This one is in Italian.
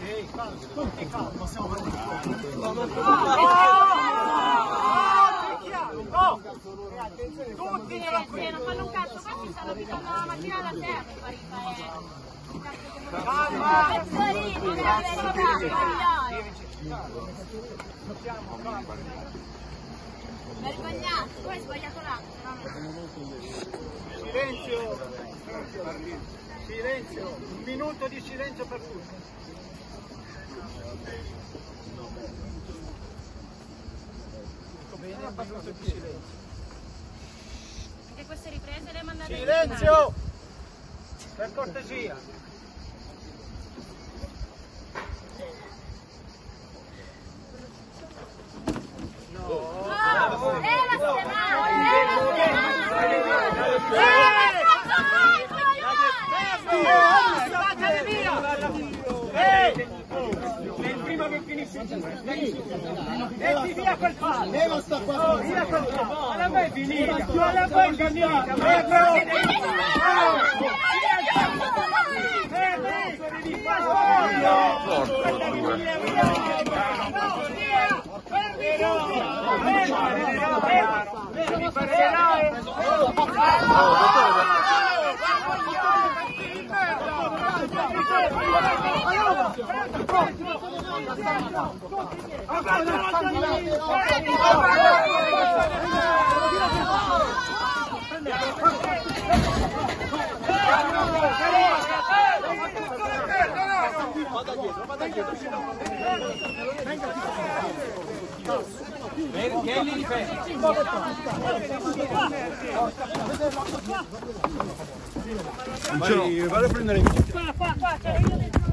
Ehi, calma, calma, stiamo Tutti nella Che non fanno un cazzo, qua ci stanno abitando la mattina da terra, Calma! Vergognato, tu hai sbagliato l'altro. Silenzio! Silenzio! Un minuto di silenzio per tutti. Bene, un minuto di silenzio. Queste riprese le mandate Silenzio! Per cortesia. tribunale. Levaste male! Statene via! Ehi! Prima che finisce il Metti via quel fallo! Leva sta qua. Oh, via quel finita. Io la fai cambiare. Thank you. Vai, vado a prendere in Qua, qua, qua, c'era io dentro.